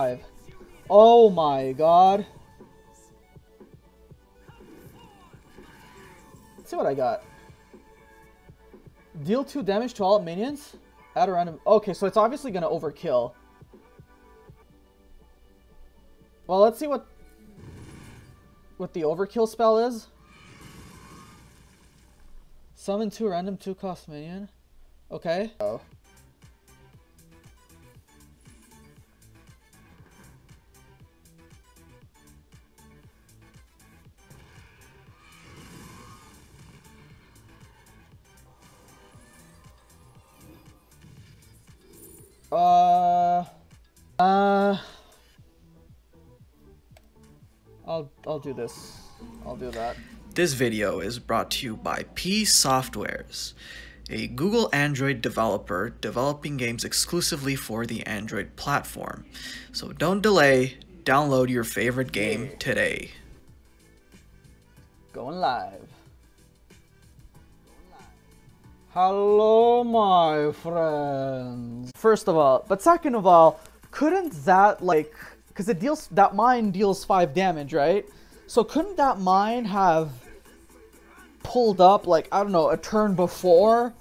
Five. Oh my god. Let's see what I got. Deal 2 damage to all minions. Add a random... Okay, so it's obviously going to overkill. Well, let's see what... What the overkill spell is. Summon 2 random 2 cost minion. Okay. Oh. Uh, uh, I'll I'll do this. I'll do that. This video is brought to you by P Softwares, a Google Android developer developing games exclusively for the Android platform. So don't delay, download your favorite game today. Going live. Hello, my friends. First of all, but second of all, couldn't that like, because it deals that mine deals five damage, right? So couldn't that mine have pulled up like I don't know a turn before?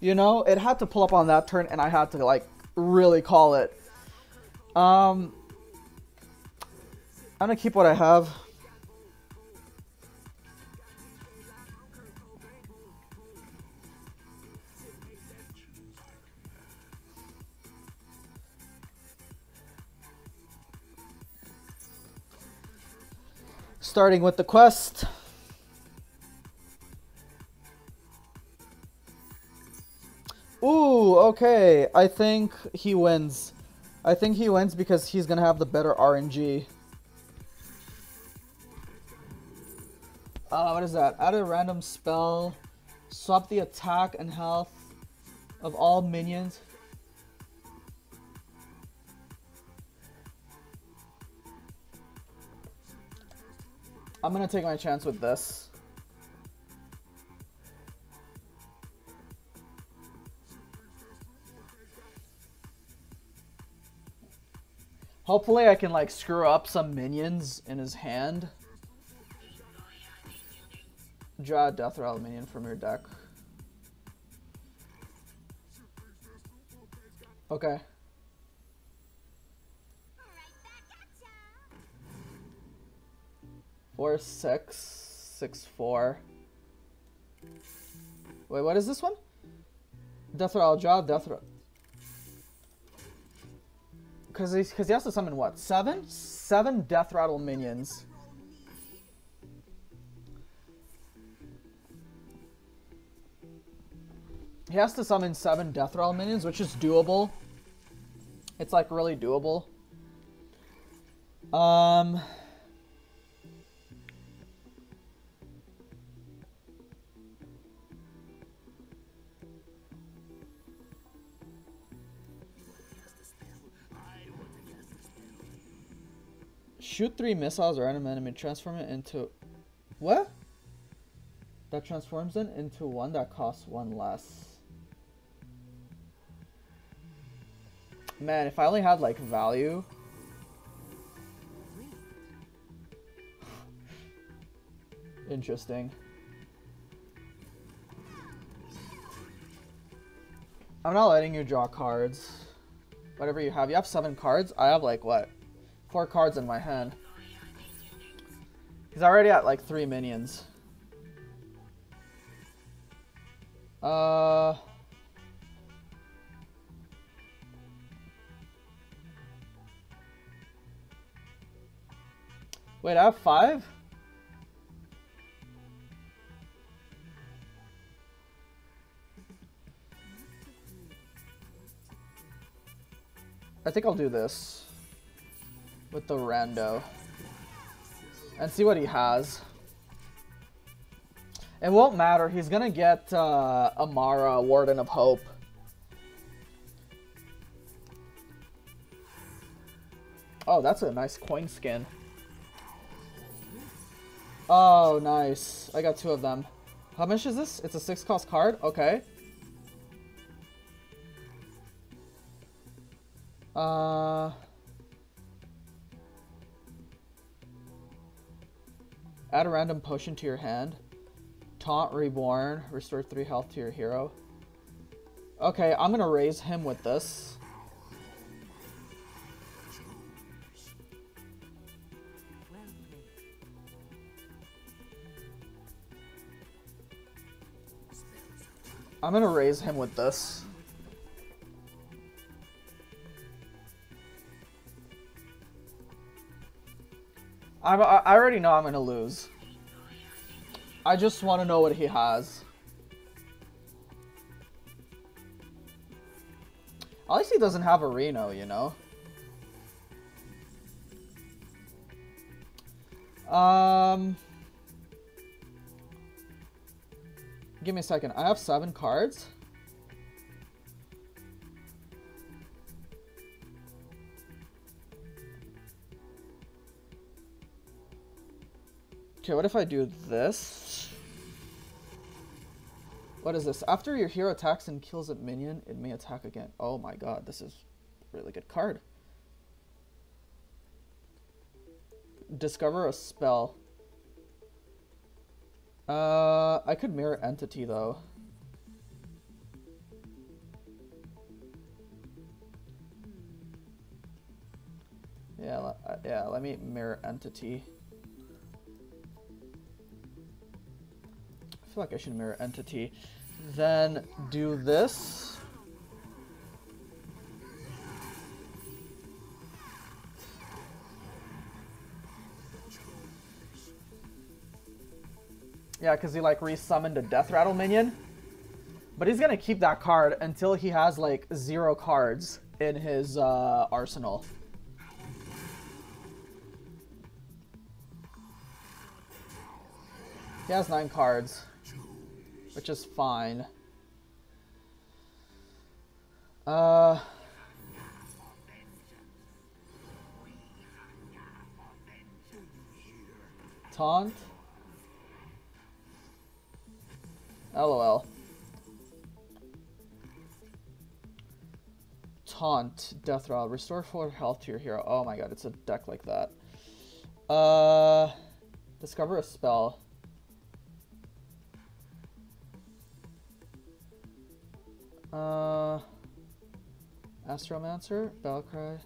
You know, it had to pull up on that turn, and I had to like really call it. Um, I'm gonna keep what I have. Starting with the quest. Ooh, okay. I think he wins. I think he wins because he's gonna have the better RNG. Uh, what is that? Add a random spell. Swap the attack and health of all minions. I'm gonna take my chance with this. Hopefully I can like screw up some minions in his hand. Draw a Death Rattle minion from your deck. Okay. Four, six, six, four. Wait, what is this one? Death Rattle, draw Death Rattle. Because he, cause he has to summon what? Seven? Seven Death Rattle minions. He has to summon seven Death Rattle minions, which is doable. It's like really doable. Um... Shoot three missiles or random enemy, transform it into... What? That transforms it into one that costs one less. Man, if I only had, like, value... Interesting. I'm not letting you draw cards. Whatever you have. You have seven cards? I have, like, what? Four cards in my hand. He's already at like three minions. Uh... Wait, I have five? I think I'll do this with the rando and see what he has. It won't matter. He's gonna get uh, Amara, Warden of Hope. Oh, that's a nice coin skin. Oh, nice. I got two of them. How much is this? It's a six cost card? Okay. Uh... Add a random potion to your hand. Taunt Reborn. Restore 3 health to your hero. Okay, I'm gonna raise him with this. I'm gonna raise him with this. I, I already know I'm gonna lose. I just want to know what he has. At least he doesn't have a Reno, you know? Um... Give me a second. I have seven cards. Okay, what if I do this? What is this? After your hero attacks and kills a minion, it may attack again. Oh my god, this is really good card. Discover a spell. Uh, I could mirror entity though. Yeah, uh, yeah, let me mirror entity. Feel like I should mirror entity. Then do this. Yeah, because he like resummoned a Death Rattle minion. But he's gonna keep that card until he has like zero cards in his uh, arsenal. He has nine cards, which is fine. Uh... Taunt? LOL. Taunt, Death Rattle, restore full health to your hero. Oh my god, it's a deck like that. Uh, discover a spell. Uh, Astromancer, Battlecry.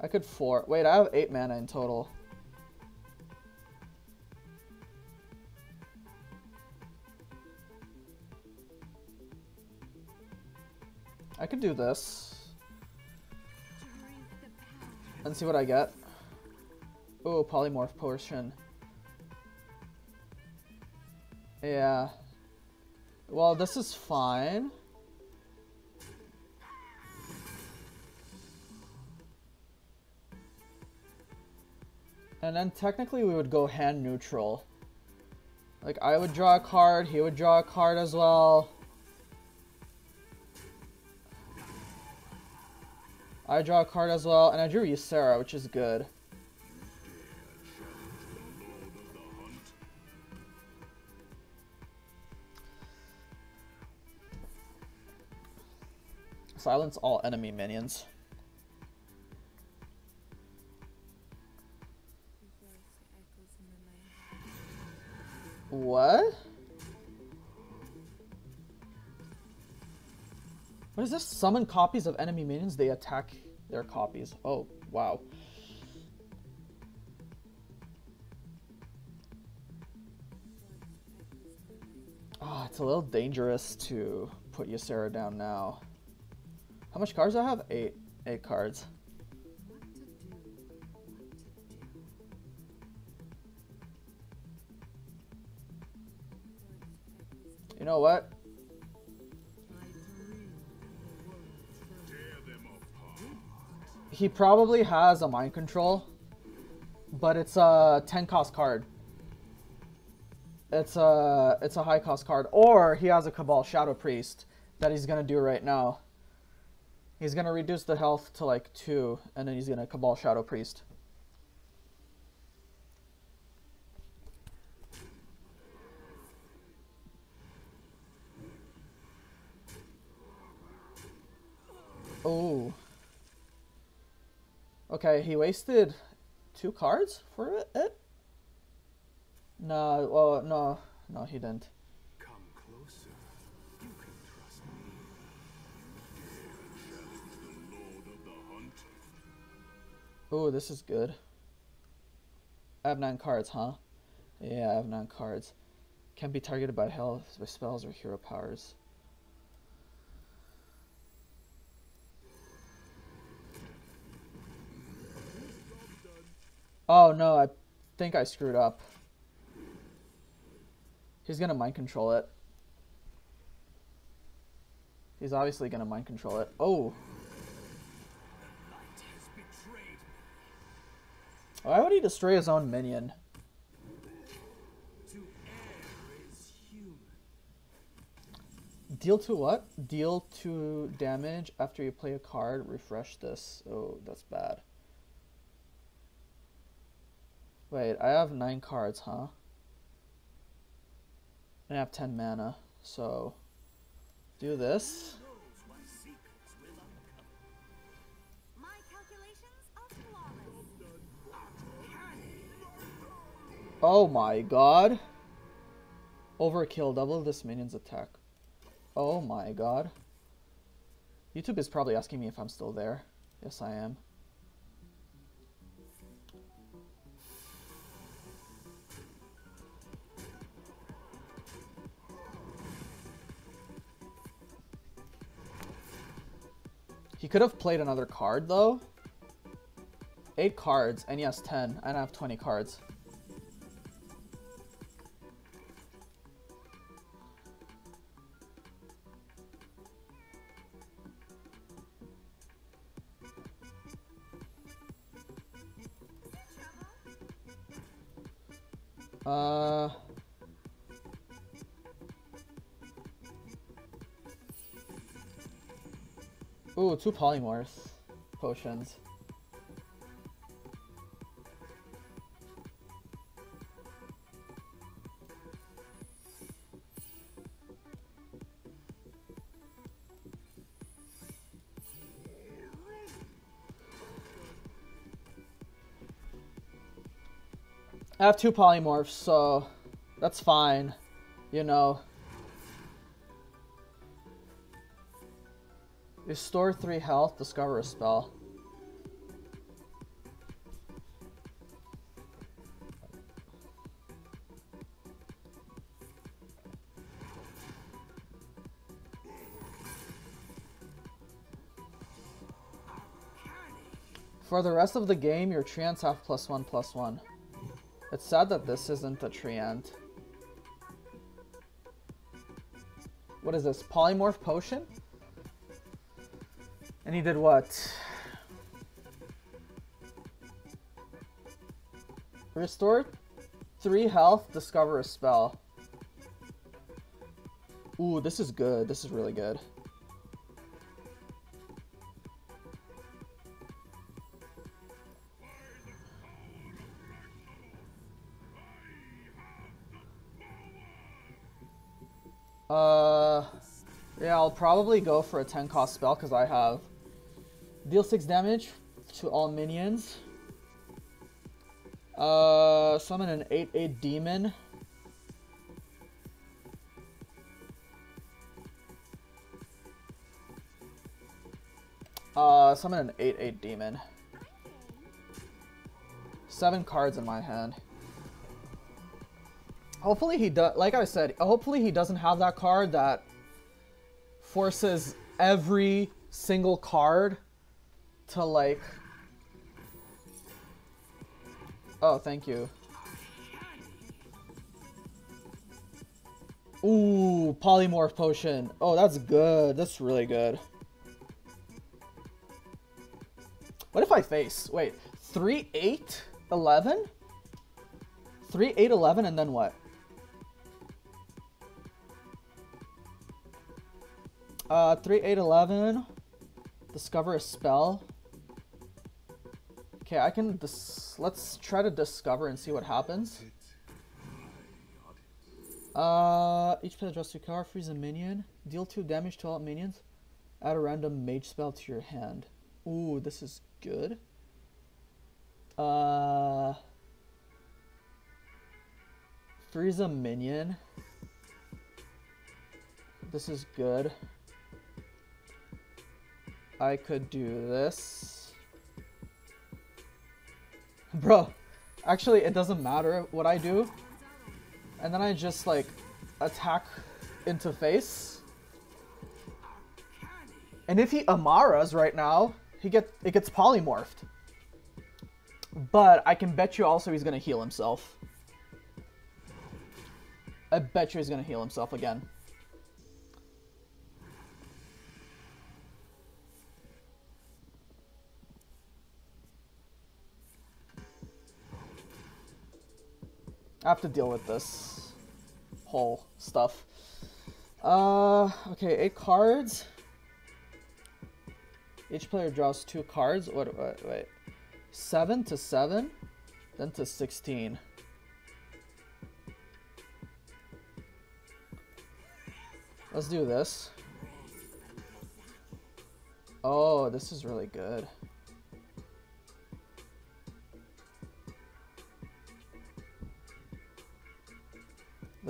I could four. Wait, I have eight mana in total. I could do this. And see what I get. Oh, polymorph potion. Yeah. Well, this is fine. And then technically we would go hand neutral. Like I would draw a card, he would draw a card as well. I draw a card as well, and I drew Ysera, which is good. Silence all enemy minions. What? What is this? Summon copies of enemy minions. They attack their copies. Oh, wow. Oh, it's a little dangerous to put Ysera down now. How much cards do I have? Eight. Eight cards. You know what? he probably has a mind control, but it's a 10 cost card. It's a it's a high cost card, or he has a Cabal Shadow Priest that he's gonna do right now. He's gonna reduce the health to like two, and then he's gonna Cabal Shadow Priest. Oh. Okay, he wasted two cards for it? No, oh, no, no, he didn't. Oh, this is good. I have nine cards, huh? Yeah, I have nine cards. Can't be targeted by health, by spells, or hero powers. Oh no, I think I screwed up. He's gonna mind control it. He's obviously gonna mind control it. Oh, Light has betrayed me. Why would he destroy his own minion? Deal to what? Deal two damage after you play a card. Refresh this. Oh, that's bad. Wait, I have nine cards, huh? And I have ten mana, so do this. Oh my god. Overkill, double this minion's attack. Oh my god. YouTube is probably asking me if I'm still there. Yes, I am. He could have played another card though. Eight cards, and has ten, and I have twenty cards. Two polymorphs potions. I have two polymorphs, so that's fine. You know. Restore three health, discover a spell. For the rest of the game, your treants have plus one, plus one. It's sad that this isn't a treant. What is this? Polymorph potion? And he did what? Restore three health, discover a spell. Ooh, this is good. This is really good. Uh, yeah, I'll probably go for a 10 cost spell because I have deal 6 damage to all minions. Uh, summon an 8-8 demon. Uh, summon an 8-8 demon. Seven cards in my hand. Hopefully he does. Like I said, hopefully he doesn't have that card that forces every single card to like. Oh, thank you. Ooh, polymorph potion. Oh, that's good. That's really good. What if I face? Wait, 3, 8, 11? 3, 8, 11, and then what? Uh, 3, 8, 11. Discover a spell. Okay, I can dis- let's try to discover and see what happens. Uh, each player draws two cards, freeze a minion, deal two damage to all minions, add a random mage spell to your hand. Ooh, this is good. Uh, freeze a minion. This is good. I could do this. Bro, actually it doesn't matter what I do. And then I just like attack into face. And if he Amaras right now, he get it gets polymorphed. But I can bet you also he's gonna heal himself. I bet you he's gonna heal himself again. I have to deal with this whole stuff. Uh, okay, eight cards. Each player draws two cards. What? Wait, wait. Seven to seven, then to sixteen. Let's do this. Oh, this is really good.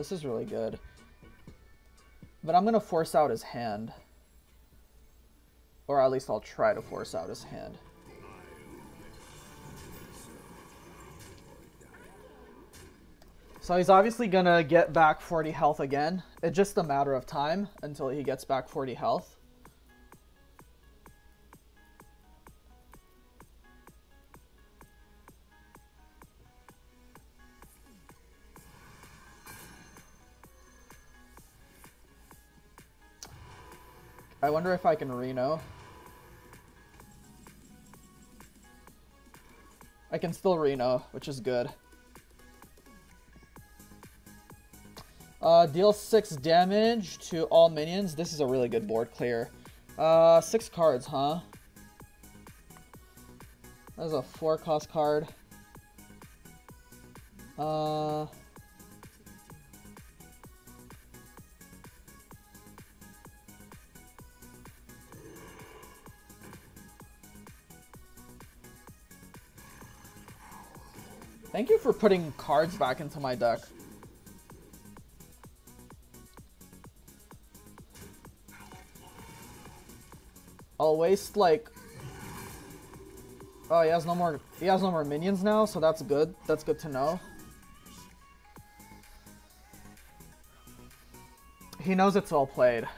This is really good. But I'm gonna force out his hand. Or at least I'll try to force out his hand. So he's obviously gonna get back 40 health again. It's just a matter of time until he gets back 40 health. I wonder if I can Reno. I can still Reno, which is good. Uh, deal 6 damage to all minions. This is a really good board clear. Uh, 6 cards, huh? That's a 4 cost card. Uh... Thank you for putting cards back into my deck. I'll waste like Oh, he has no more he has no more minions now, so that's good. That's good to know. He knows it's all played.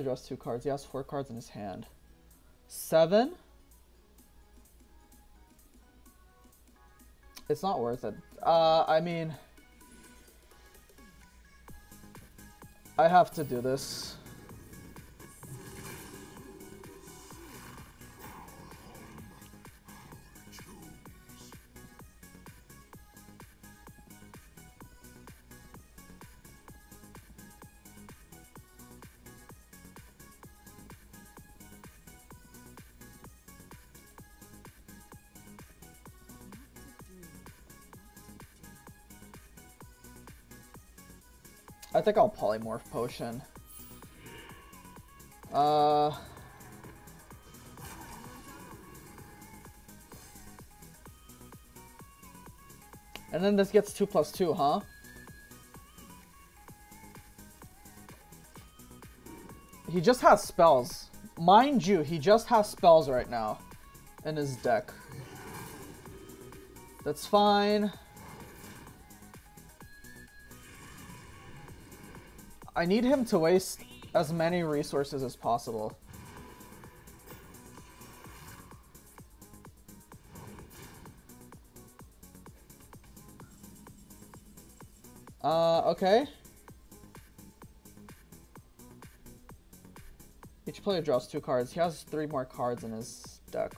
Draws two cards. He has four cards in his hand. Seven. It's not worth it. Uh, I mean... I have to do this. Think I'll polymorph potion. Uh. And then this gets 2 plus 2, huh? He just has spells. Mind you, he just has spells right now in his deck. That's fine. I need him to waste as many resources as possible. Uh, okay. Each player draws two cards. He has three more cards in his deck.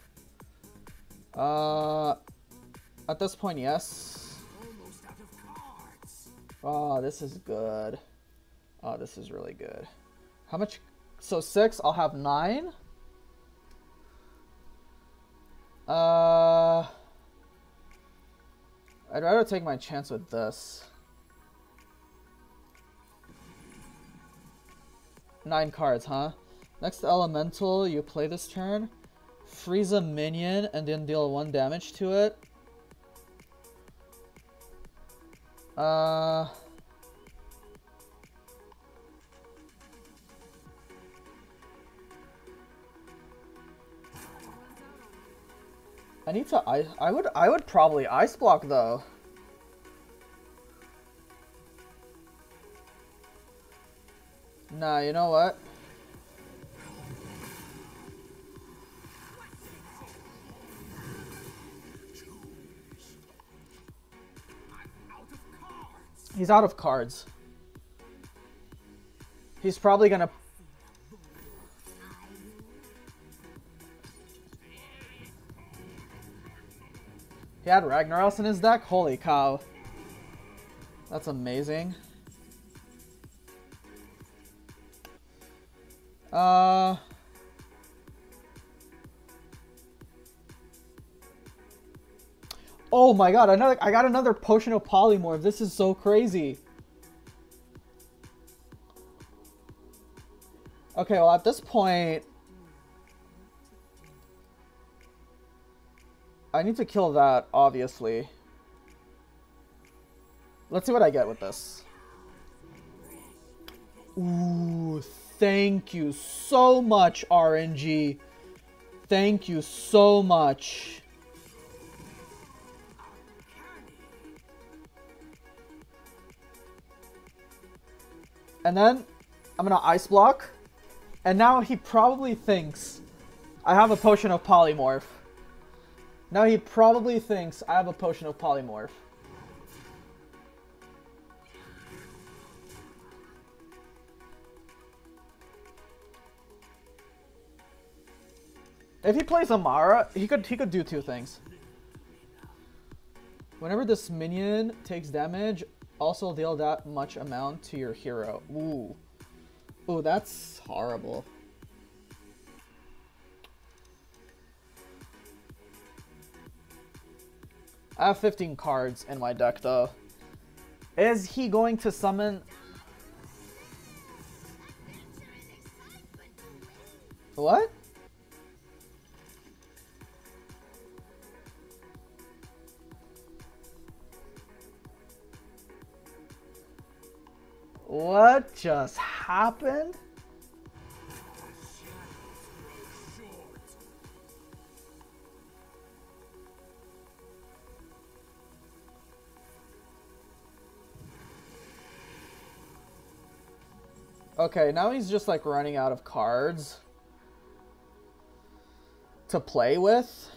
Uh, at this point, yes. Oh, this is good. Oh, this is really good. How much? So six, I'll have nine. Uh, I'd rather take my chance with this. Nine cards, huh? Next elemental, you play this turn. Freeze a minion and then deal one damage to it. Uh... I need to I I would I would probably ice block though. Nah, you know what? He's out of cards. He's probably gonna He had Ragnaros in his deck? Holy cow. That's amazing. Uh... Oh my god, another I got another potion of polymorph. This is so crazy. Okay, well at this point I need to kill that, obviously. Let's see what I get with this. Ooh, thank you so much, RNG. Thank you so much. And then I'm gonna ice block. And now he probably thinks I have a potion of polymorph. Now he probably thinks I have a potion of polymorph. If he plays Amara, he could he could do two things. Whenever this minion takes damage, also deal that much amount to your hero. Ooh. Ooh, that's horrible. I have 15 cards in my deck though. Is he going to summon... What? What just happened? Okay, now he's just like running out of cards to play with.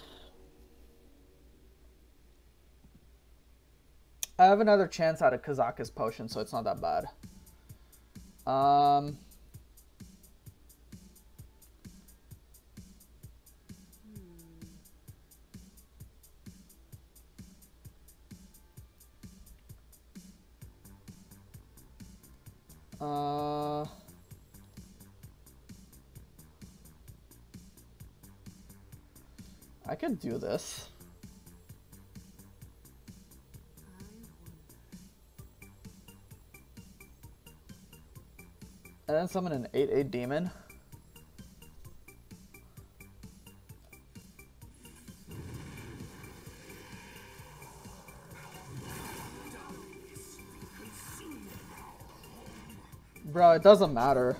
I have another chance out of Kazakus potion, so it's not that bad. Um, could do this. And then summon an 8-8 demon. Bro, it doesn't matter.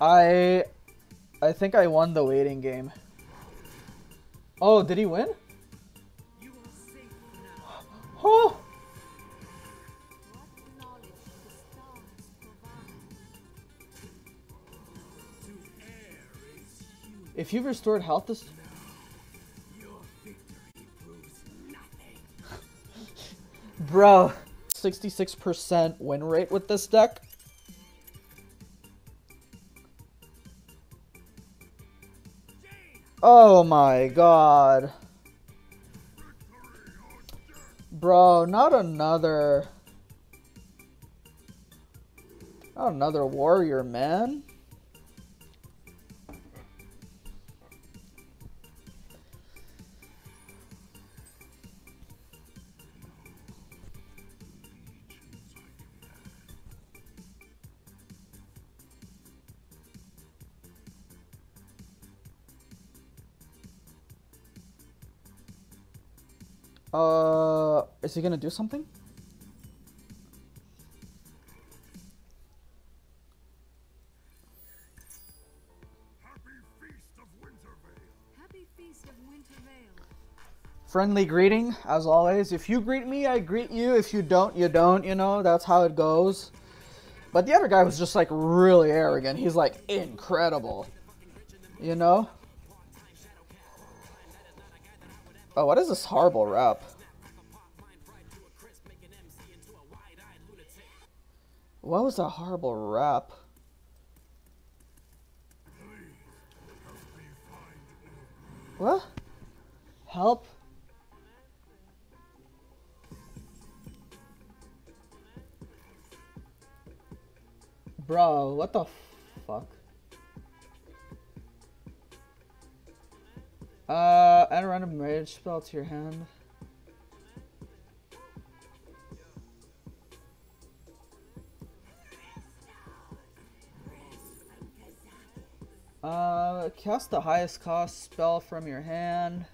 I I think I won the waiting game. Oh, did he win? Oh! If you've restored health this Bro, 66% win rate with this deck. Oh my god. Bro, not another... Not another warrior, man. Uh, is he gonna do something? Happy Feast of Winter Veil. Happy Feast of Winter Veil. Friendly greeting, as always. If you greet me, I greet you. If you don't, you don't. You know, that's how it goes. But the other guy was just like really arrogant. He's like incredible. You know? Oh, what is this horrible rap? What was that horrible rap? What? Help? Bro, what the fuck? Uh, add a random rage spell to your hand. Uh, cast the highest cost spell from your hand.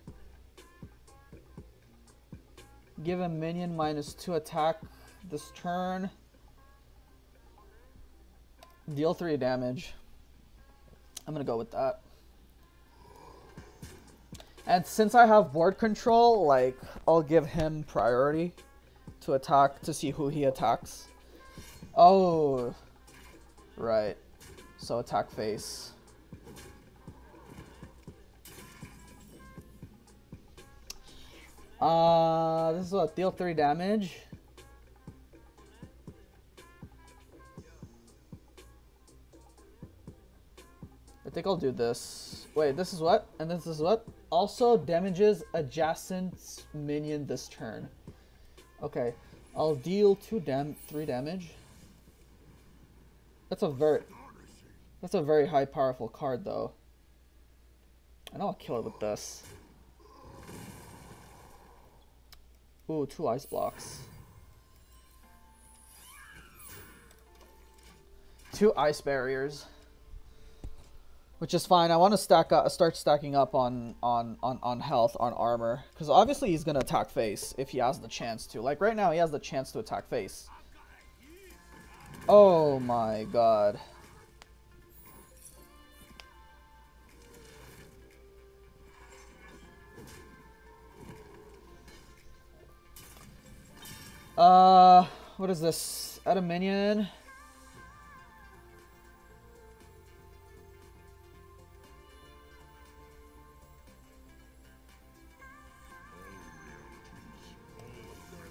Give a minion minus two attack this turn. Deal three damage. I'm gonna go with that. And since I have board control, like, I'll give him priority to attack to see who he attacks. Oh, right. So attack face. Uh, this is what, deal 3 damage? Think I'll do this. Wait, this is what? And this is what? Also damages adjacent minion this turn. Okay, I'll deal 2 dam 3 damage. That's a very... That's a very high powerful card though. Know I'll kill it with this. Ooh, two ice blocks. Two ice barriers. Which is fine. I want to stack up, start stacking up on on on on health, on armor, because obviously he's gonna attack face if he has the chance to. Like right now, he has the chance to attack face. Oh my god. Uh, what is this? Add a minion.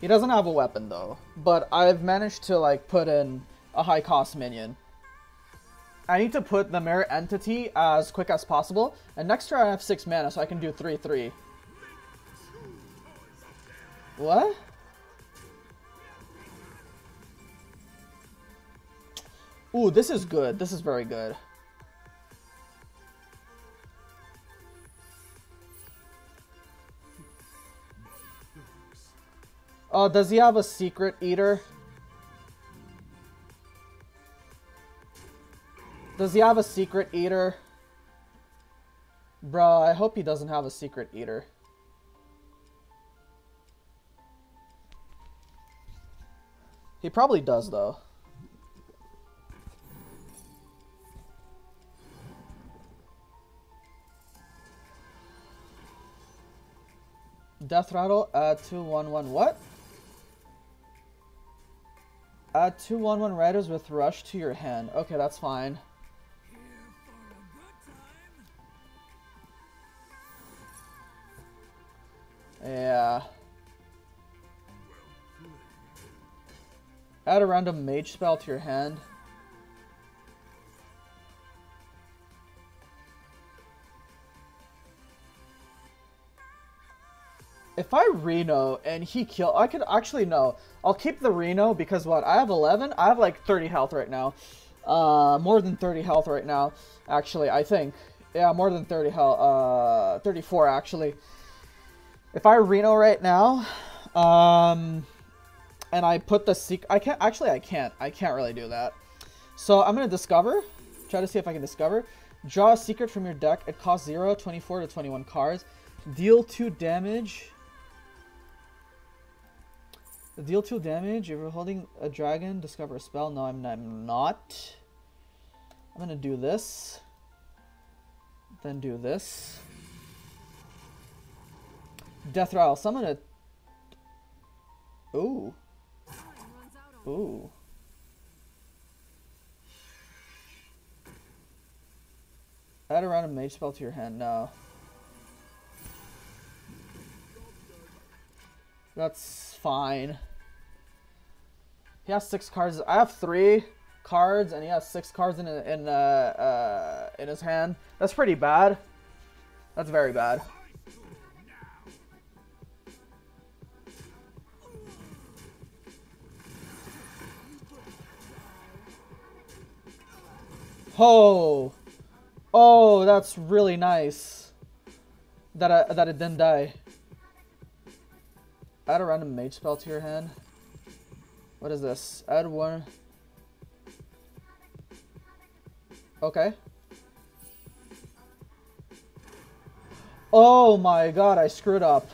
He doesn't have a weapon though, but I've managed to like put in a high cost minion. I need to put the mirror entity as quick as possible, and next turn I have 6 mana so I can do 3-3. What? Ooh, this is good. This is very good. Oh, does he have a secret eater? Does he have a secret eater? Bro, I hope he doesn't have a secret eater. He probably does, though. Death Rattle, uh, add 211 what? Uh, Add 211 riders with rush to your hand. Okay, that's fine. Yeah. Add a random mage spell to your hand. If I Reno and he kill, I could actually no. I'll keep the Reno because what? I have 11. I have like 30 health right now. Uh, more than 30 health right now, actually, I think. Yeah, more than 30 health. Uh, 34 actually. If I Reno right now, um, and I put the secret, I can't, actually I can't, I can't really do that. So I'm gonna discover, try to see if I can discover. Draw a secret from your deck, it costs 0, 24 to 21 cards. Deal 2 damage. Deal 2 damage, if you're holding a dragon, discover a spell. No, I'm, I'm not. I'm gonna do this. Then do this. Death Rattle, summon a... Ooh. Time runs out on Ooh. Add a random mage spell to your hand. No. That's fine. He has six cards. I have three cards, and he has six cards in in uh, uh, in his hand. That's pretty bad. That's very bad. Oh, oh, that's really nice. That I, that it didn't die. Add a random mage spell to your hand. What is this? Add one. Okay. Oh my god, I screwed up.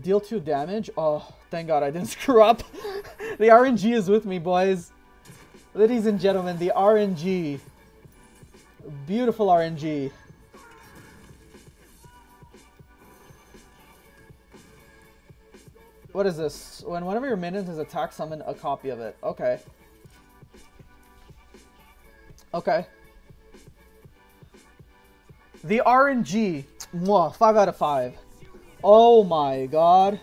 Deal 2 damage? Oh, thank god I didn't screw up. the RNG is with me, boys. Ladies and gentlemen, the RNG. Beautiful RNG. What is this? When one of your minions is attacked, summon a copy of it. Okay. Okay. The RNG. Mwah, 5 out of 5. Oh my god.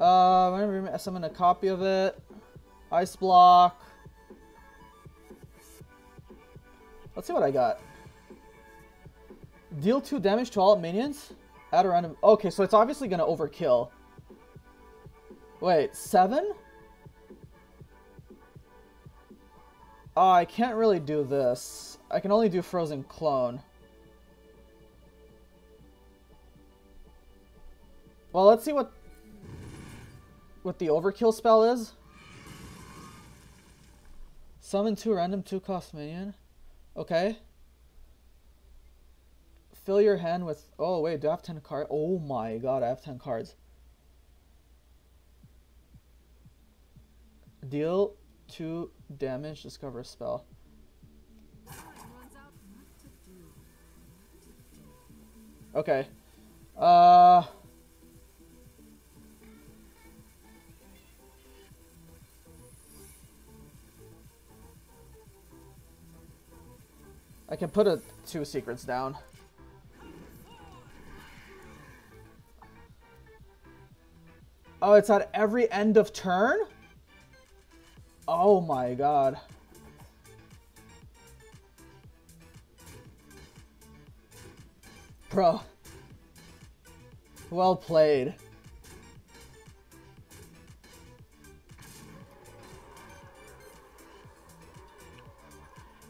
Uh, whenever you summon a copy of it. Ice block. Let's see what I got. Deal 2 damage to all minions. Add a random... Okay, so it's obviously going to overkill. Wait, 7? Oh, I can't really do this. I can only do Frozen Clone. Well, let's see what what the overkill spell is. Summon two random two cost minion. Okay. Fill your hand with. Oh wait, do I have ten cards? Oh my god, I have ten cards. Deal two damage. Discover a spell. Okay. Uh. I can put a two secrets down. Oh, it's at every end of turn? Oh my god. Bro. Well played.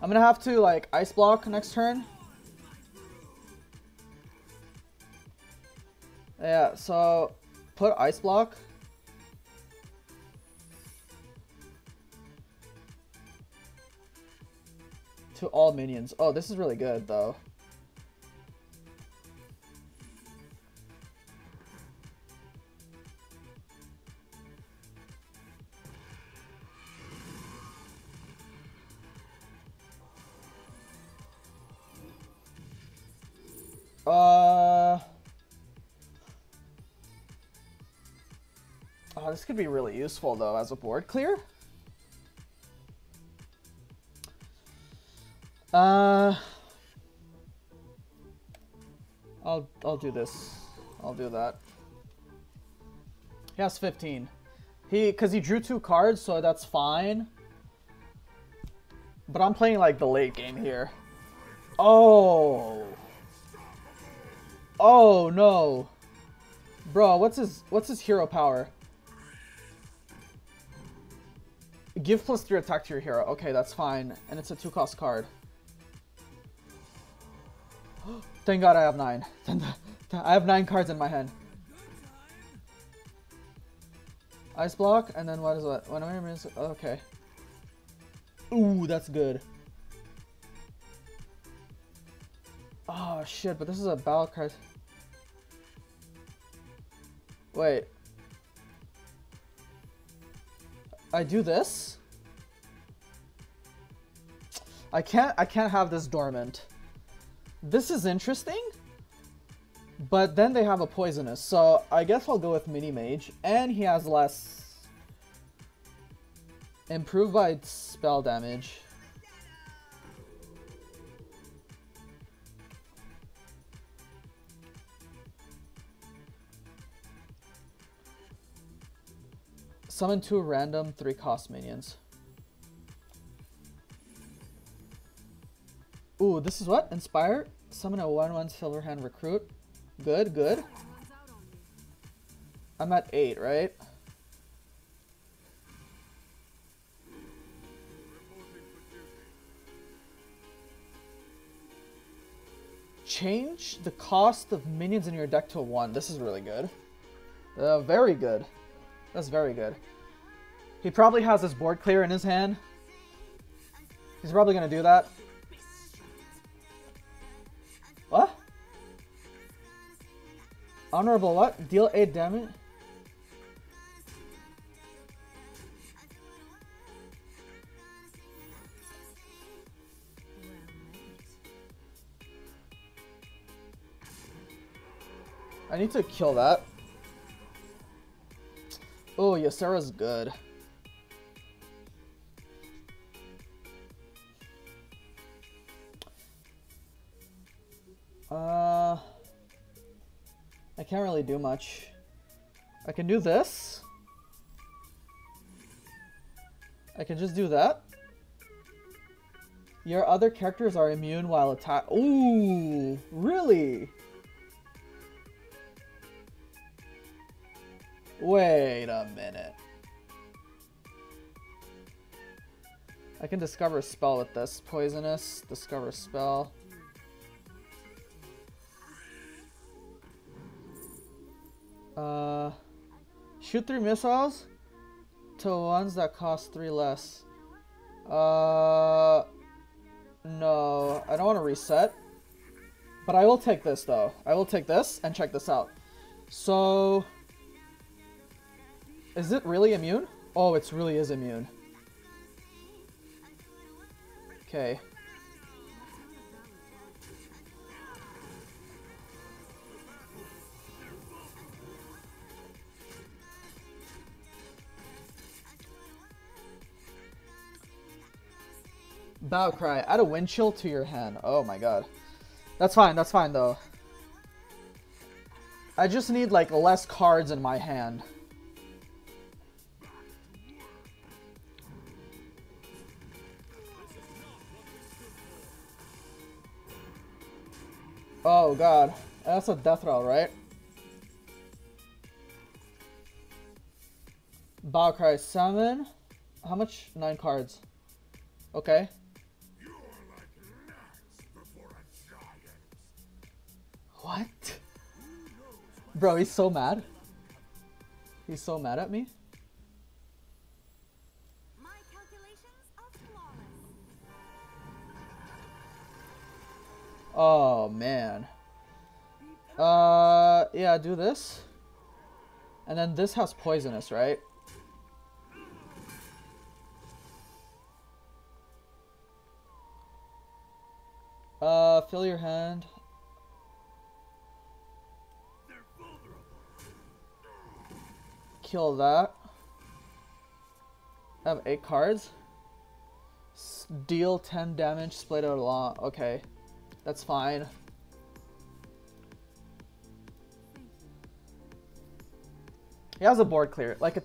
I'm gonna have to like ice block next turn. Yeah, so put ice block. To all minions. Oh, this is really good though. Uh. Oh, this could be really useful though as a board clear. Uh. I'll I'll do this. I'll do that. He has 15. He cuz he drew two cards, so that's fine. But I'm playing like the late game here. Oh. Oh no. Bro, what's his what's his hero power? Give plus three attack to your hero. Okay, that's fine. And it's a two cost card. Thank god I have nine. I have nine cards in my hand. Ice block, and then what is what? When I'm okay. Ooh, that's good. Oh shit, but this is a battle card. Wait. I do this? I can't I can't have this dormant. This is interesting. But then they have a poisonous, so I guess I'll go with mini mage. And he has less improved by spell damage. Summon two random three cost minions. Ooh, this is what? Inspire? Summon a 1-1 silver hand recruit. Good, good. I'm at 8, right? Change the cost of minions in your deck to 1. This is really good. Uh, very good. That's very good. He probably has his board clear in his hand. He's probably gonna do that. What? Honorable what? Deal 8 damage? I need to kill that. Oh, Ysera's good. Uh, I can't really do much. I can do this. I can just do that. Your other characters are immune while attack. Ooh, really? Wait a minute. I can discover a spell with this. Poisonous, discover spell. Uh, shoot three missiles to ones that cost three less. Uh, no, I don't want to reset. But I will take this though. I will take this and check this out. So, is it really immune? Oh, it really is immune. Okay. Battle cry. Add a wind chill to your hand. Oh my god. That's fine. That's fine though. I just need like less cards in my hand. Oh god. That's a death roll, right? Battlecry summon. How much? Nine cards. Okay. What? Bro, he's so mad. He's so mad at me. Oh man. Uh, yeah, do this. And then this has poisonous, right? Uh, fill your hand. Kill that. I have eight cards. S- Deal 10 damage, split out along. Okay. That's fine. He has a board clear, like a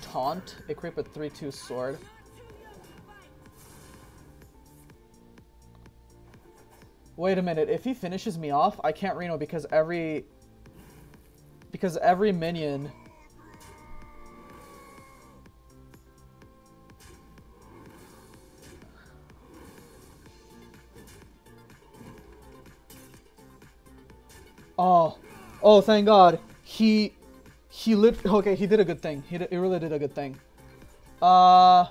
taunt, equip a 3-2 sword. Wait a minute. If he finishes me off, I can't Reno because every... Because every minion... Oh. Oh, thank God. He... He lit... Okay, he did a good thing. He, did, he really did a good thing. Uh...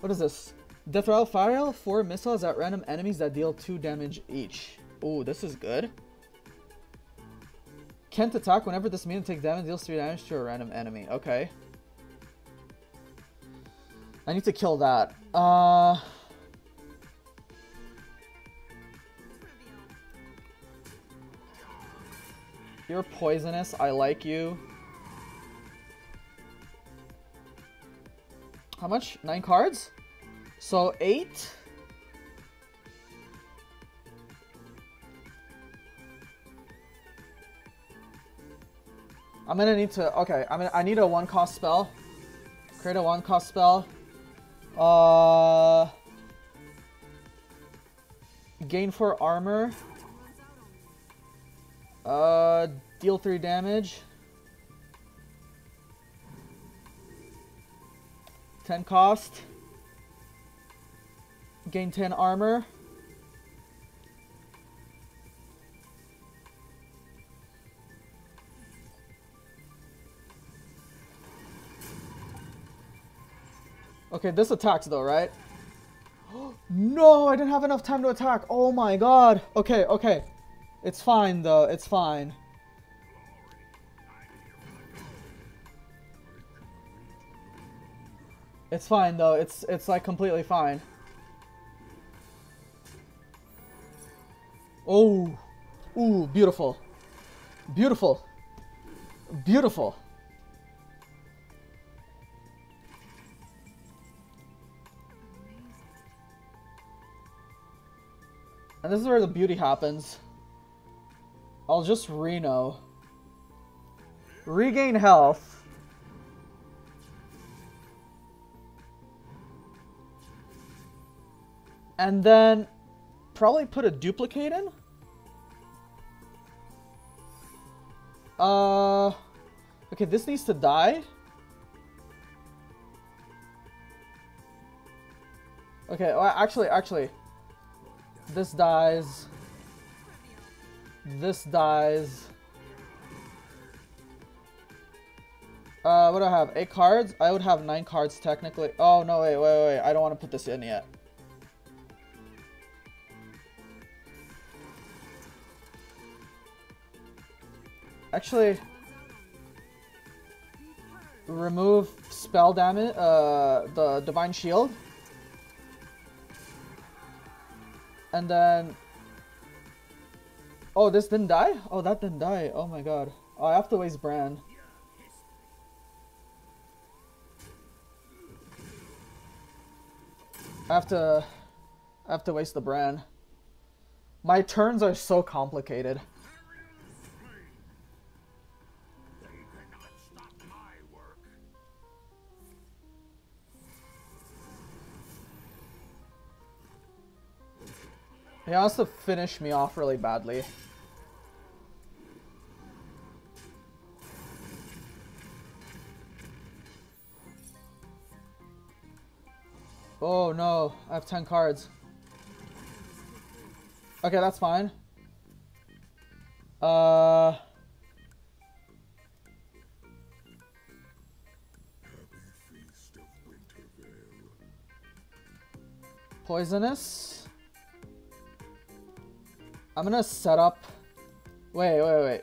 What is this? Death Rattle fire four missiles at random enemies that deal 2 damage each. Ooh, this is good. Can't attack whenever this minion takes damage, deals 3 damage to a random enemy. Okay. I need to kill that. Uh... You're poisonous. I like you. How much? Nine cards? So eight? I'm gonna need to, okay, I'm gonna, I need a one cost spell. Create a one cost spell. Uh, gain four armor. Uh, deal three damage. 10 cost. Gain 10 armor. Okay, this attacks though, right? no, I didn't have enough time to attack. Oh my god. Okay, okay. It's fine though, it's fine. It's fine though, it's it's like completely fine. Oh. Ooh, beautiful. Beautiful. Beautiful. And this is where the beauty happens. I'll just Reno. Regain health. And then probably put a duplicate in. Uh, okay, this needs to die. Okay, well, actually, actually, this dies. This dies. Uh, what do I have? Eight cards? I would have nine cards technically. Oh, no, wait, wait, wait. I don't want to put this in yet. Actually, remove spell damage, uh, the Divine Shield. And then... Oh, this didn't die? Oh, that didn't die. Oh my god. Oh, I have to waste Brann. I have to... I have to waste the Brann. My turns are so complicated. He also finished me off really badly. Oh no, I have 10 cards. Okay, that's fine. Uh... Poisonous. I'm gonna set up... Wait, wait, wait.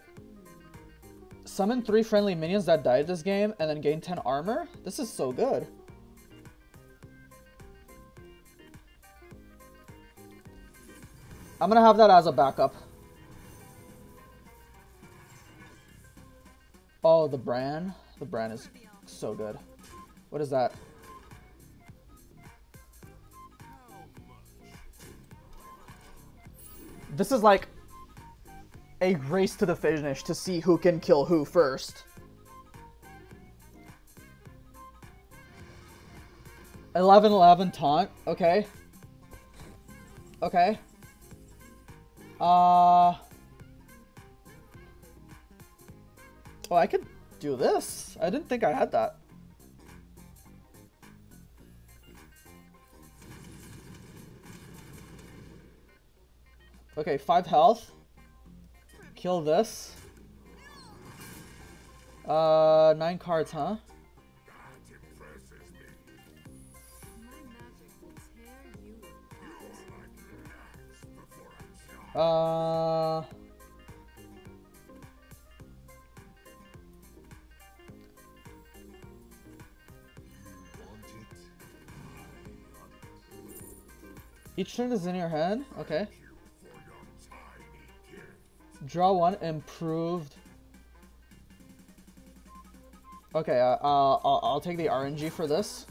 Summon three friendly minions that died this game and then gain 10 armor? This is so good. I'm gonna have that as a backup. Oh, the Brann? The Brann is so good. What is that? This is like a race to the finish to see who can kill who first. Eleven eleven taunt, okay. Okay. Uh. Oh, I could do this. I didn't think I had that. Okay, five health. Kill this. Uh, nine cards, huh? Uh. Each turn is in your hand. Okay. Draw one. Improved. Okay. Uh, uh, I'll, I'll take the RNG for this.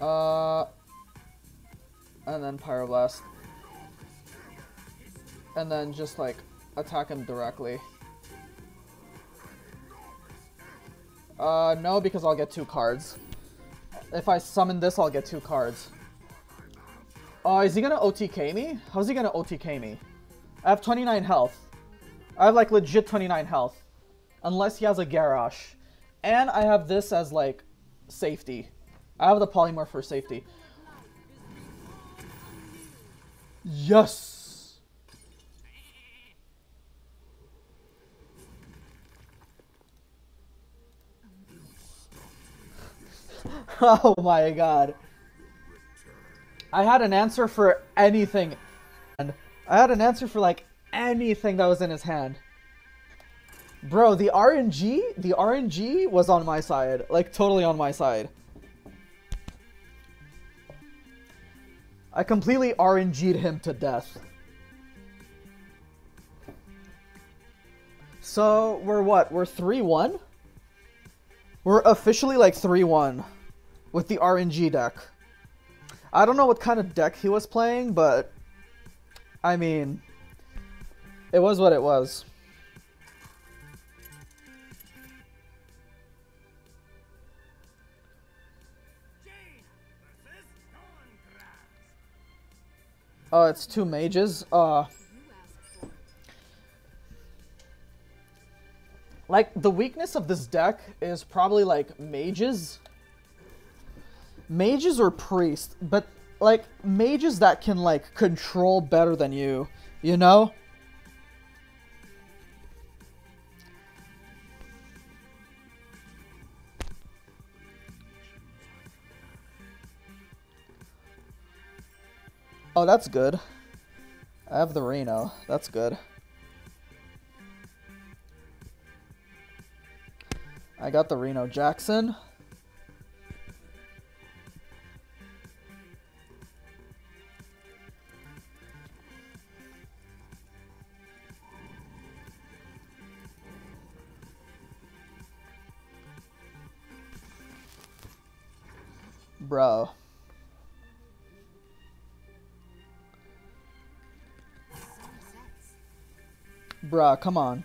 Uh. And then Pyroblast. And then just like attack him directly. Uh, no, because I'll get two cards. If I summon this, I'll get two cards. Uh, is he gonna OTK me? How's he gonna OTK me? I have 29 health. I have like legit 29 health. Unless he has a Garrosh. And I have this as like safety. I have the polymorph for safety. Yes! oh my god. I had an answer for anything. I had an answer for like anything that was in his hand. Bro, the RNG, the RNG was on my side. Like totally on my side. I completely RNG'd him to death. So, we're what? We're 3-1? We're officially like 3-1 with the RNG deck. I don't know what kind of deck he was playing, but I mean, it was what it was. Oh, it's two mages. Uh, like the weakness of this deck is probably like mages. Mages or priest, but like mages that can like control better than you, you know? Oh, that's good. I have the Reno. That's good. I got the Reno Jackson. Bro. Bruh, come on.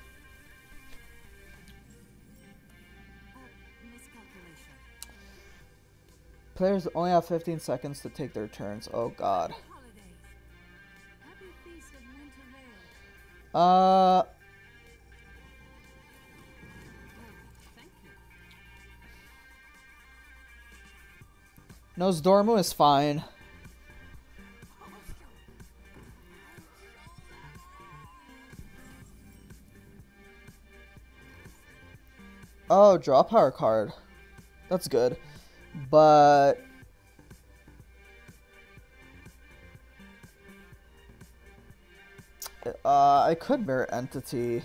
Players only have 15 seconds to take their turns. Oh god. Holidays. Happy feast of Winter Veil. Uh, Nosdormu is fine. Oh, draw power card. That's good. But uh, I could mirror entity.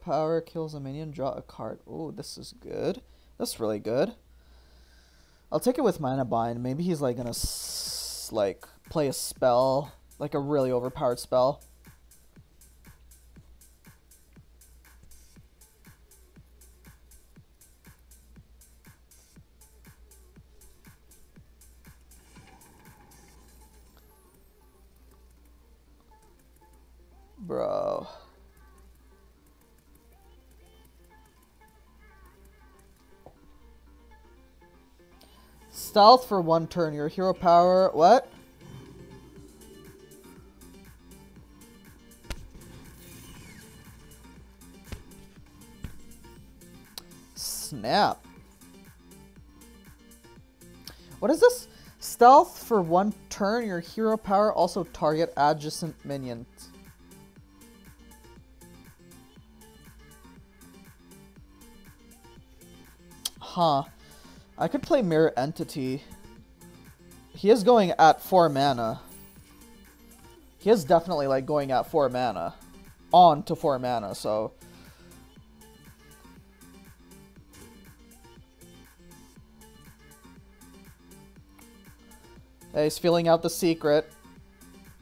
Power kills a minion, draw a card. Oh, this is good. That's really good. I'll take it with mana bind. Maybe he's like gonna like play a spell, like a really overpowered spell. Stealth for one turn. Your hero power. What? Snap. What is this? Stealth for one turn. Your hero power also target adjacent minions. Huh. I could play Mirror Entity. He is going at 4 mana. He is definitely like going at 4 mana. On to 4 mana, so... He's feeling out the secret.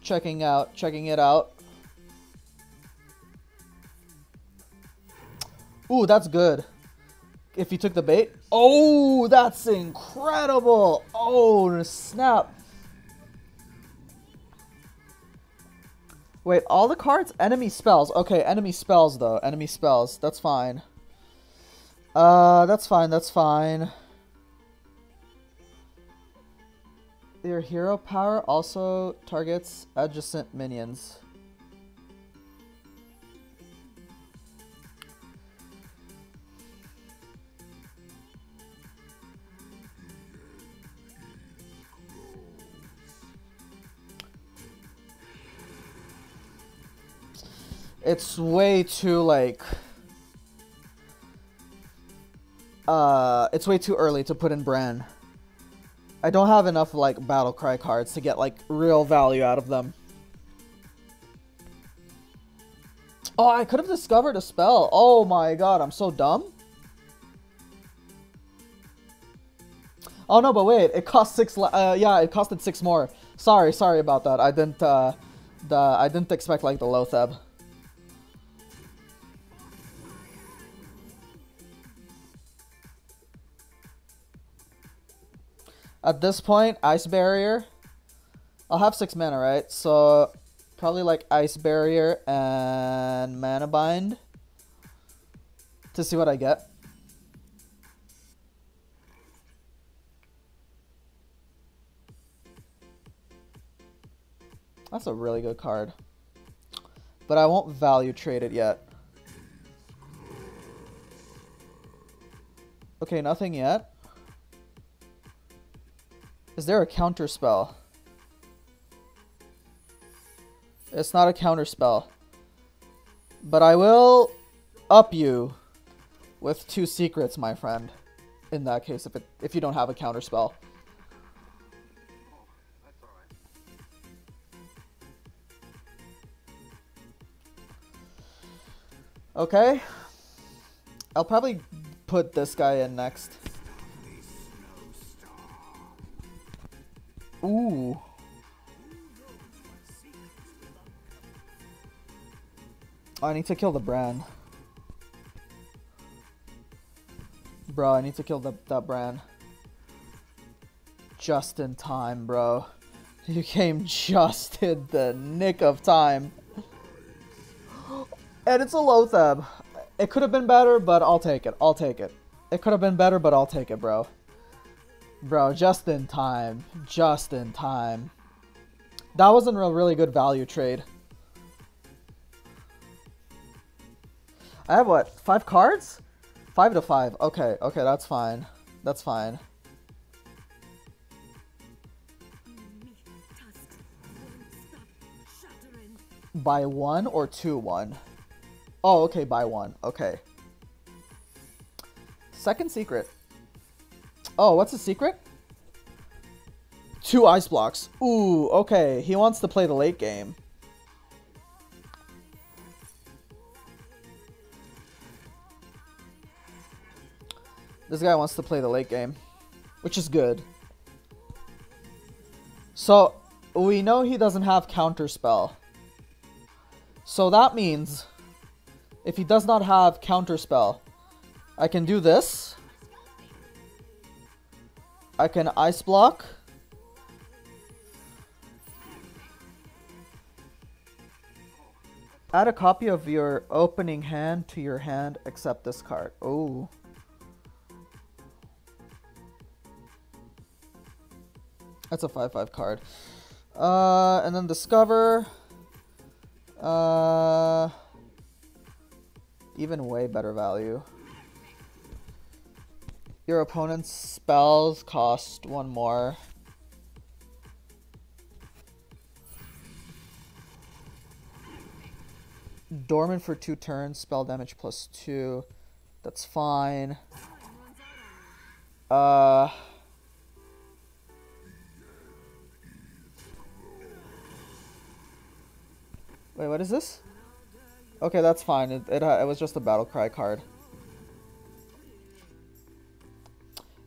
Checking out, checking it out. Ooh, that's good. If you took the bait. Oh, that's incredible. Oh, snap. Wait, all the cards? Enemy spells. Okay, enemy spells, though. Enemy spells. That's fine. Uh, that's fine, that's fine. Your hero power also targets adjacent minions. It's way too like uh it's way too early to put in Brann. I don't have enough like battle cry cards to get like real value out of them. Oh, I could have discovered a spell. Oh my god, I'm so dumb. Oh no, but wait, it cost six. Uh, yeah, it costed six more. Sorry, sorry about that. I didn't. Uh, the I didn't expect like the Loatheb. At this point, Ice Barrier. I'll have six mana, right? So probably like Ice Barrier and Mana Bind to see what I get. That's a really good card. But I won't value trade it yet. Okay, nothing yet. Is there a counter spell? It's not a counter spell. But I will up you with two secrets, my friend. In that case, if it if you don't have a counter spell. Okay. I'll probably put this guy in next. Ooh. Oh, I need to kill the Brann. Bro, I need to kill the, that Brann. Just in time, bro. You came just in the nick of time. And it's a Loatheb. It could have been better, but I'll take it. I'll take it. It could have been better, but I'll take it, bro. Bro, just in time. Just in time. That wasn't a really good value trade. I have what? Five cards? Five to five. Okay, okay, that's fine. That's fine. By one or two one? Oh, okay, by one. Okay. Second secret. Oh, what's the secret? Two ice blocks. Ooh, okay. He wants to play the late game. This guy wants to play the late game, which is good. So, we know he doesn't have counter spell. So that means if he does not have counter spell, I can do this. I can ice block. Add a copy of your opening hand to your hand except this card. Oh. That's a 5-5 card. Uh, and then Discover. Uh, even way better value. Your opponent's spells cost one more. Dormant for two turns, spell damage plus two. That's fine. Uh. Wait, what is this? Okay, that's fine. It, it, it was just a battle cry card.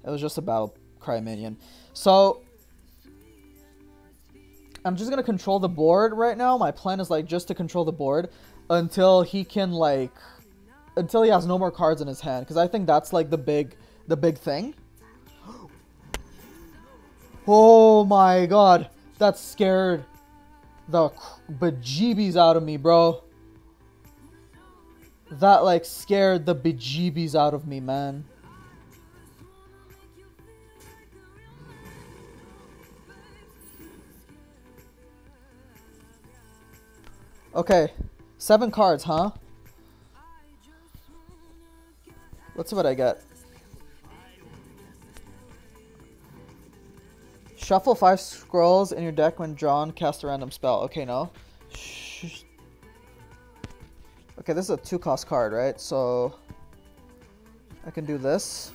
It was just a battle cry minion. So, I'm just gonna control the board right now. My plan is like just to control the board until he can like, until he has no more cards in his hand. Because I think that's like the big, the big thing. Oh my god, that scared the bejeebies out of me, bro. That like scared the bejeebies out of me, man. Okay, seven cards, huh? Let's see what I get. Shuffle five scrolls in your deck when drawn. Cast a random spell. Okay, no. Okay, this is a two cost card, right? So I can do this.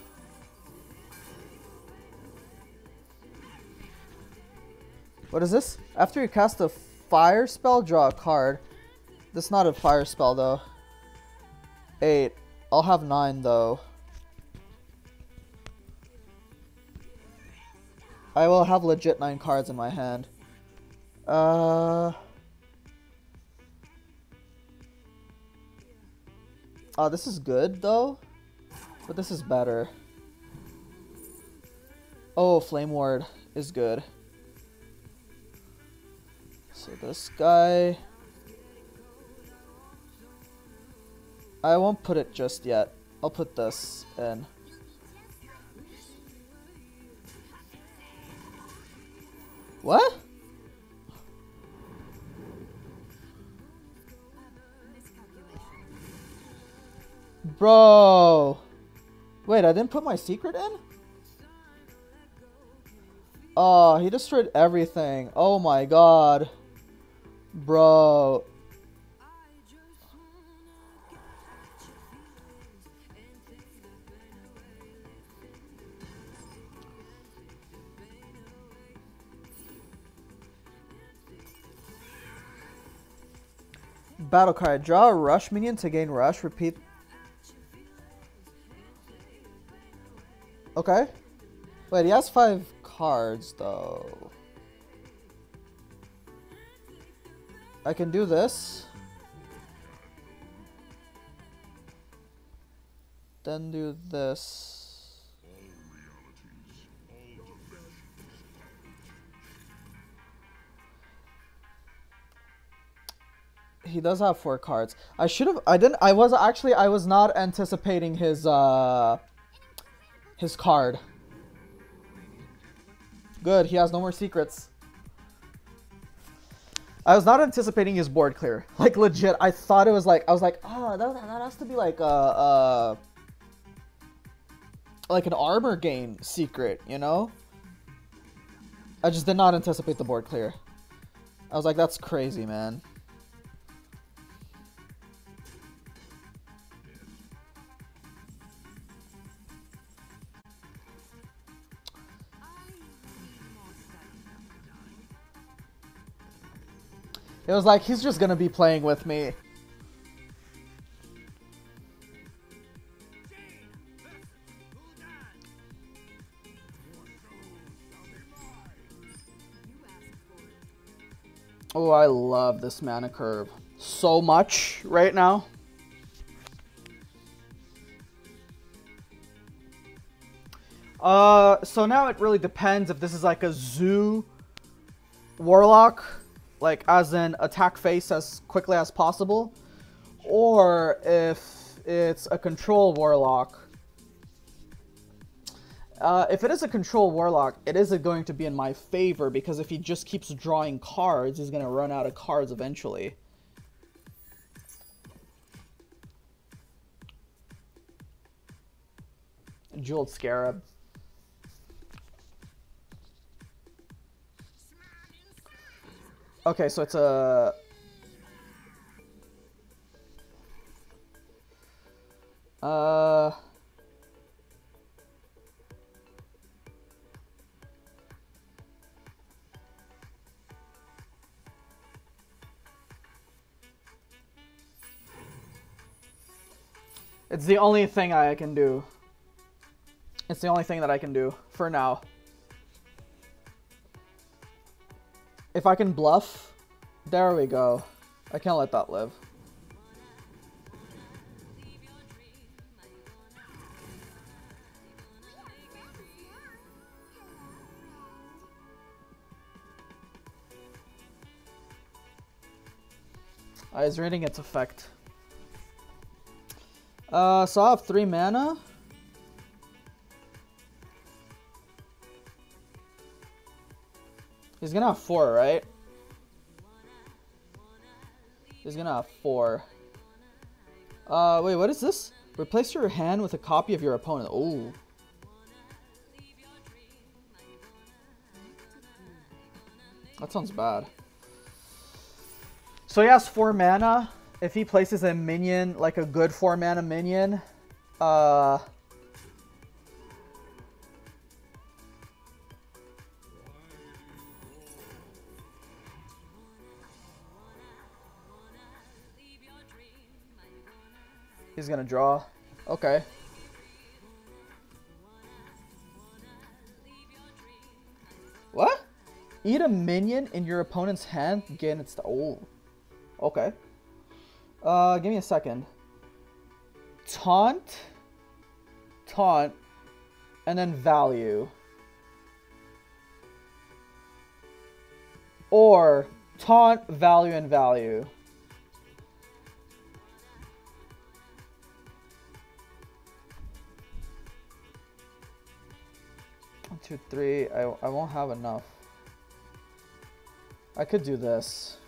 What is this? After you cast a fire spell, draw a card. That's not a fire spell though. Eight. I'll have nine though. I will have legit nine cards in my hand. Uh. Oh, this is good though, but this is better. Oh, Flame Ward is good. So this guy... I won't put it just yet. I'll put this in. What? Bro. Wait, I didn't put my secret in? Oh, he destroyed everything. Oh my god. Bro. Battle card. Draw a rush minion to gain rush. Repeat. Okay. Wait, he has five cards though. I can do this. Then do this. He does have four cards. I should have. I didn't. I was actually. I was not anticipating his. uh His card. Good. He has no more secrets. I was not anticipating his board clear. Like legit, I thought it was like I was like, oh, that, that has to be like a, a like an armor gain secret, you know? I just did not anticipate the board clear. I was like, that's crazy, man. It was like, he's just gonna be playing with me. Oh, I love this mana curve so much right now. Uh, so now it really depends if this is like a zoo warlock like as in attack face as quickly as possible, or if it's a control warlock Uh, if it is a control warlock, it isn't going to be in my favor because if he just keeps drawing cards, he's gonna run out of cards eventually. Jeweled Scarab. Okay, so it's a. Uh. It's the only thing I can do. It's the only thing that I can do for now. If I can bluff, there we go. I can't let that live. I was reading its effect. Uh, so I have three mana. He's gonna have four, right? He's gonna have four. Uh, wait, what is this? Replace your hand with a copy of your opponent. Oh. That sounds bad. So he has four mana. If he places a minion, like a good four mana minion, uh, He's gonna draw. Okay. What? Eat a minion in your opponent's hand, Again, its... Oh. Okay. Uh, give me a second. Taunt. Taunt. And then value. Or taunt, value, and value. Two, three. I, I won't have enough. I could do this.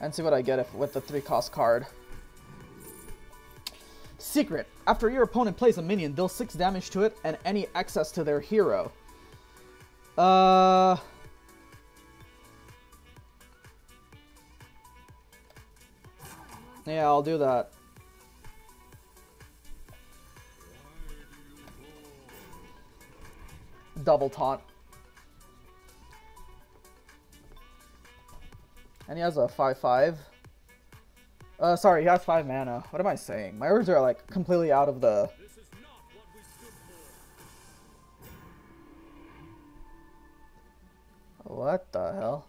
And see what I get if with the three cost card. Secret. After your opponent plays a minion, deal 6 damage to it and any excess to their hero. Uh... Yeah, I'll do that. Double taunt. And he has a 5-5. Uh, sorry, he has 5 mana. What am I saying? My words are, like, completely out of the... What the hell?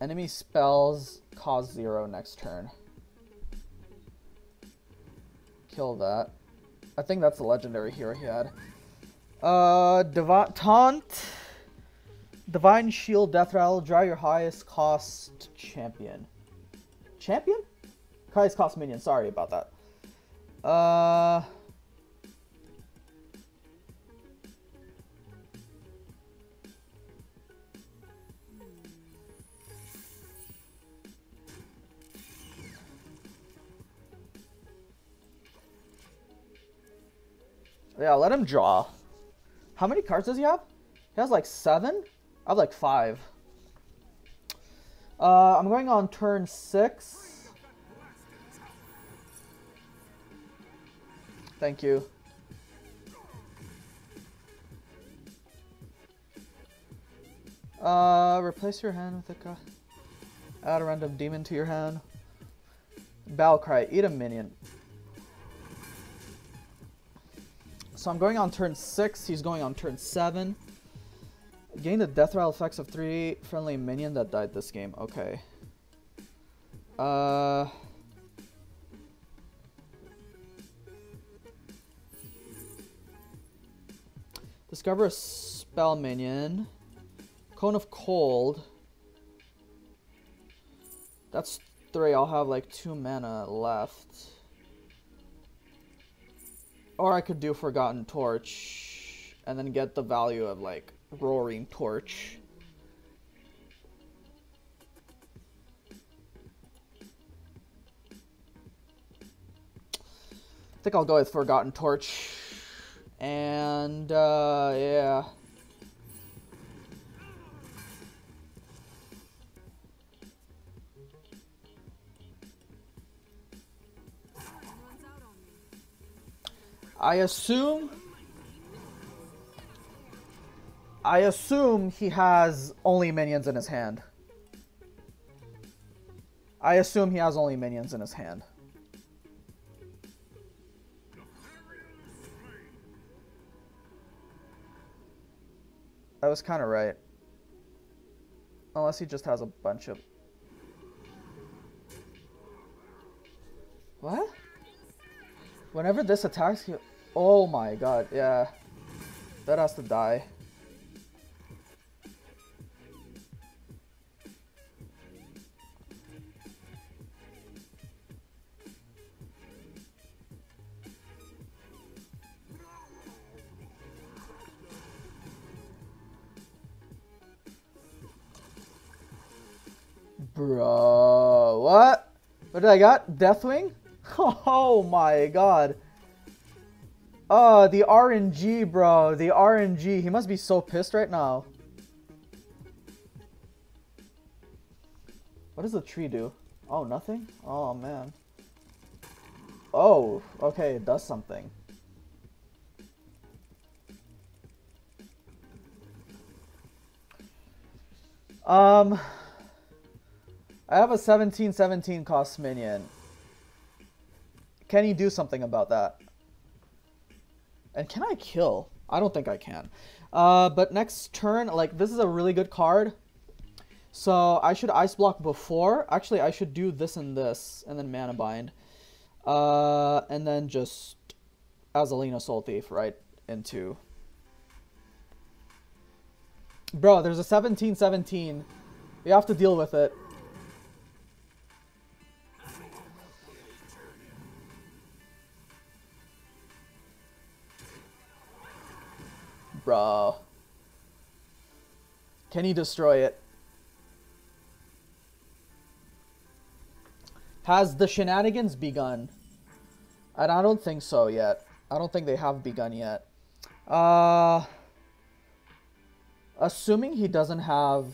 Enemy spells cause 0 next turn. Kill that. I think that's the legendary hero he had. Uh, Divi Taunt. Divine Shield, Deathrattle, draw your highest cost champion. Champion? Highest cost minion, sorry about that. Uh... Yeah, let him draw. How many cards does he have? He has like seven? I have like five. Uh, I'm going on turn six. Thank you. Uh, replace your hand with a add a random demon to your hand. Battlecry, eat a minion. So I'm going on turn 6, he's going on turn 7. Gain the death rattle effects of 3 friendly minion that died this game. Okay. Uh... Discover a spell minion. Cone of Cold. That's three. I'll have like two mana left. Or I could do Forgotten Torch and then get the value of like Roaring Torch. I think I'll go with Forgotten Torch. And uh yeah. I assume I assume he has only minions in his hand. I assume he has only minions in his hand. I was kind of right. Unless he just has a bunch of... What? Whenever this attacks, he... Oh my god, yeah. That has to die. Bro, what? What did I got? Deathwing? Oh my god. Oh, the RNG, bro. The RNG. He must be so pissed right now. What does the tree do? Oh, nothing? Oh, man. Oh, okay, it does something. Um, I have a 1717 cost minion. Can he do something about that? And can I kill? I don't think I can. Uh, but next turn, like, this is a really good card. So I should Ice Block before. Actually, I should do this and this, and then Mana Bind. Uh, and then just Azalina Soul Thief right into... Bro, there's a 17-17. You have to deal with it. Bro. Can he destroy it? Has the shenanigans begun? And I don't think so yet. I don't think they have begun yet. Uh, assuming he doesn't have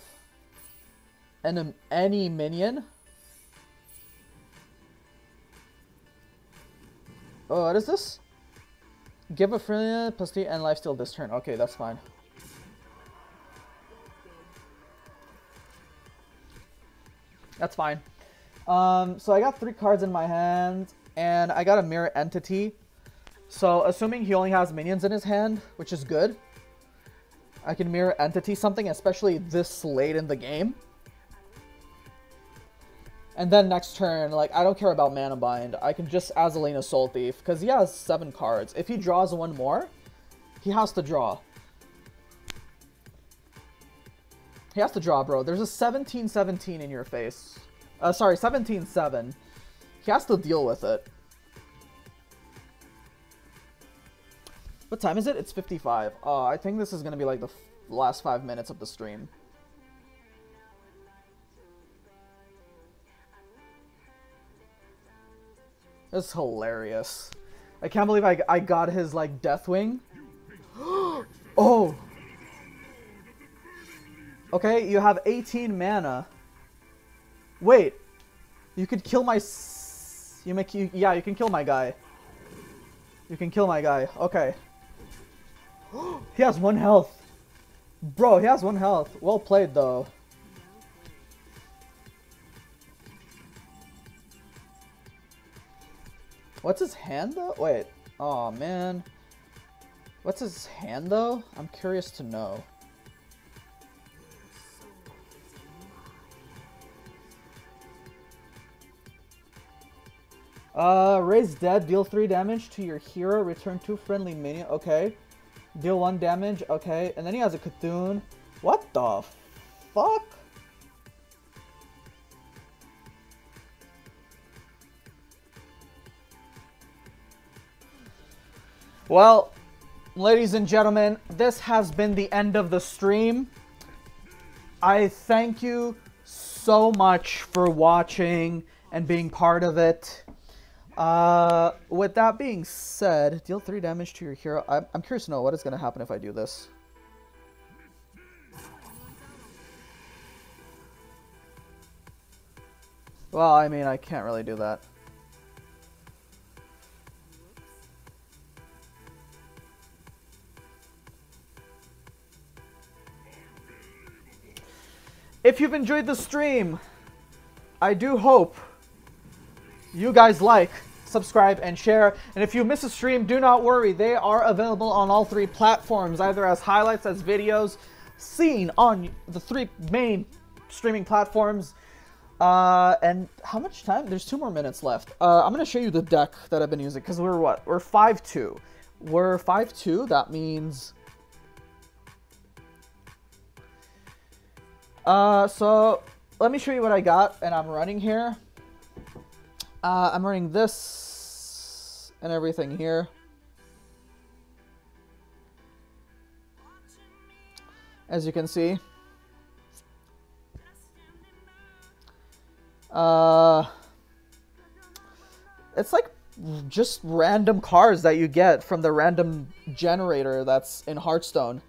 an, any minion. Oh, what is this? Give a friendly plus three and lifesteal this turn. Okay, that's fine. That's fine. Um, so I got three cards in my hand, and I got a mirror entity. So assuming he only has minions in his hand, which is good, I can mirror entity something, especially this late in the game. And then next turn, like, I don't care about Mana Bind. I can just Azalina Soul Thief, because he has seven cards. If he draws one more, he has to draw. He has to draw, bro. There's a 17-17 in your face. Uh, sorry, 17-7. He has to deal with it. What time is it? It's 55. Oh, I think this is going to be like the last five minutes of the stream. Is hilarious. I can't believe I, I got his, like, Deathwing. oh! Okay, you have 18 mana. Wait. You could kill my... You make you... Yeah, you can kill my guy. You can kill my guy. Okay. he has one health. Bro, he has one health. Well played, though. What's his hand though? Wait. Oh man. What's his hand though? I'm curious to know. Uh, raise dead, deal 3 damage to your hero, return 2 friendly minion, okay. Deal 1 damage, okay. And then he has a Cthulhu. What the fuck? Well, ladies and gentlemen, this has been the end of the stream. I thank you so much for watching and being part of it. Uh, with that being said, deal 3 damage to your hero. I'm, I'm curious to know what is going to happen if I do this. Well, I mean, I can't really do that. If you've enjoyed the stream, I do hope you guys like, subscribe, and share. And if you miss a stream, do not worry. They are available on all three platforms, either as highlights, as videos, seen on the three main streaming platforms. Uh, and how much time? There's two more minutes left. Uh, I'm going to show you the deck that I've been using, because we're what? We're 5-2. We're 5-2, that means... Uh, so, let me show you what I got, and I'm running here. Uh, I'm running this and everything here. As you can see. Uh, it's like just random cards that you get from the random generator that's in Hearthstone,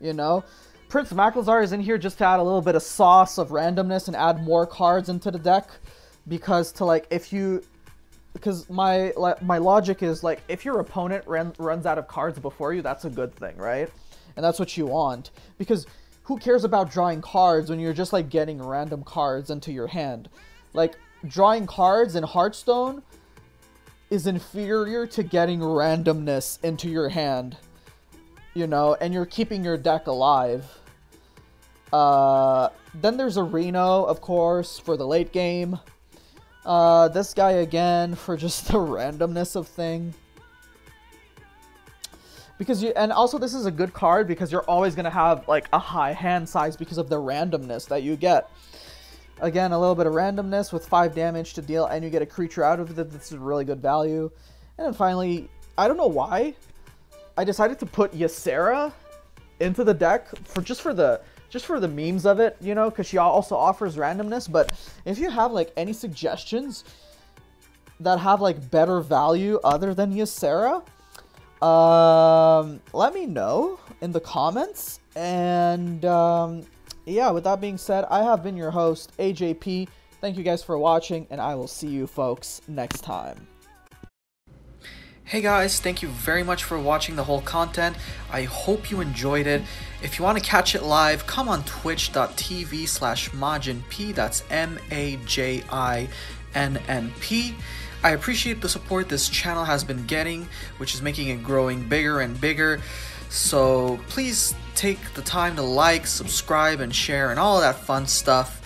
you know? Prince Malchezaar is in here just to add a little bit of sauce of randomness and add more cards into the deck. Because to like if you because my my logic is like if your opponent ran, runs out of cards before you that's a good thing right? And that's what you want. Because who cares about drawing cards when you're just like getting random cards into your hand? Like drawing cards in hearthstone is inferior to getting randomness into your hand you know and you're keeping your deck alive uh then there's a reno of course for the late game uh, this guy again for just the randomness of thing. Because you, and also this is a good card because you're always going to have like a high hand size because of the randomness that you get. Again, a little bit of randomness with 5 damage to deal and you get a creature out of it. This is really good value. And then finally, I don't know why, I decided to put Ysera into the deck for just for the just for the memes of it, you know, because she also offers randomness. But if you have like any suggestions that have like better value other than Ysera, um, let me know in the comments. And um, yeah, with that being said, I have been your host, AJP. Thank you guys for watching, and I will see you folks next time. Hey guys, thank you very much for watching the whole content. I hope you enjoyed it. If you want to catch it live, come on twitch.tv slash majinnp, that's M-A-J-I-N-N-P. I appreciate the support this channel has been getting, which is making it growing bigger and bigger. So please take the time to like, subscribe, and share, and all that fun stuff.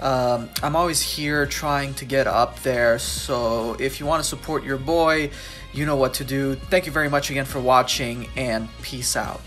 Um, I'm always here trying to get up there, so if you want to support your boy, you know what to do. Thank you very much again for watching, and peace out.